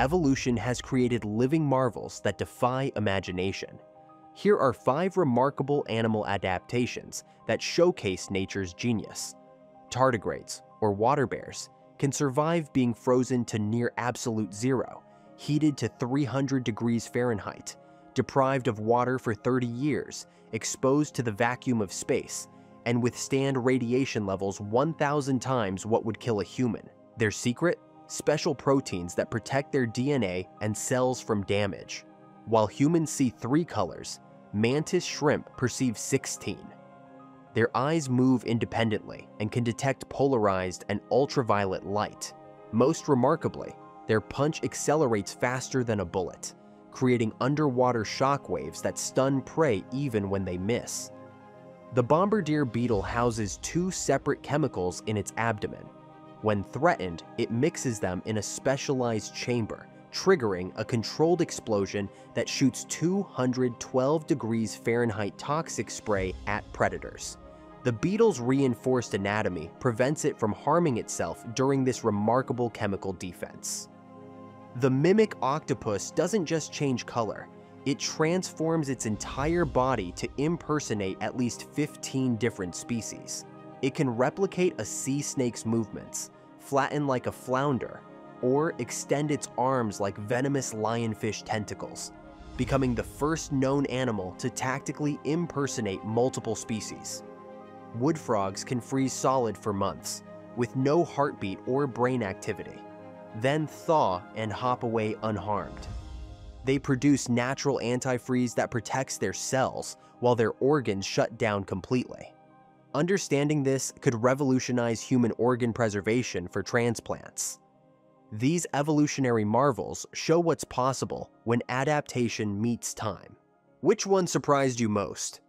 evolution has created living marvels that defy imagination. Here are five remarkable animal adaptations that showcase nature's genius. Tardigrades, or water bears, can survive being frozen to near absolute zero, heated to 300 degrees Fahrenheit, deprived of water for 30 years, exposed to the vacuum of space, and withstand radiation levels 1,000 times what would kill a human. Their secret? Special proteins that protect their DNA and cells from damage. While humans see three colors, mantis shrimp perceive 16. Their eyes move independently and can detect polarized and ultraviolet light. Most remarkably, their punch accelerates faster than a bullet, creating underwater shockwaves that stun prey even when they miss. The bombardier beetle houses two separate chemicals in its abdomen. When threatened, it mixes them in a specialized chamber, triggering a controlled explosion that shoots 212 degrees Fahrenheit toxic spray at predators. The beetle's reinforced anatomy prevents it from harming itself during this remarkable chemical defense. The mimic octopus doesn't just change color, it transforms its entire body to impersonate at least 15 different species. It can replicate a sea snake's movements, flatten like a flounder, or extend its arms like venomous lionfish tentacles, becoming the first known animal to tactically impersonate multiple species. Wood frogs can freeze solid for months, with no heartbeat or brain activity, then thaw and hop away unharmed. They produce natural antifreeze that protects their cells while their organs shut down completely. Understanding this could revolutionize human organ preservation for transplants. These evolutionary marvels show what's possible when adaptation meets time. Which one surprised you most?